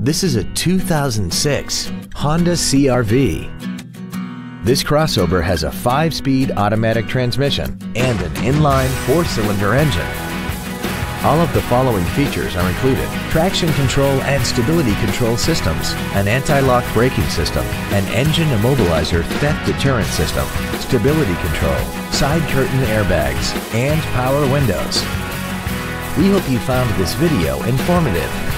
This is a 2006 Honda CRV. This crossover has a 5-speed automatic transmission and an inline 4-cylinder engine. All of the following features are included. Traction control and stability control systems, an anti-lock braking system, an engine immobilizer theft deterrent system, stability control, side curtain airbags, and power windows. We hope you found this video informative.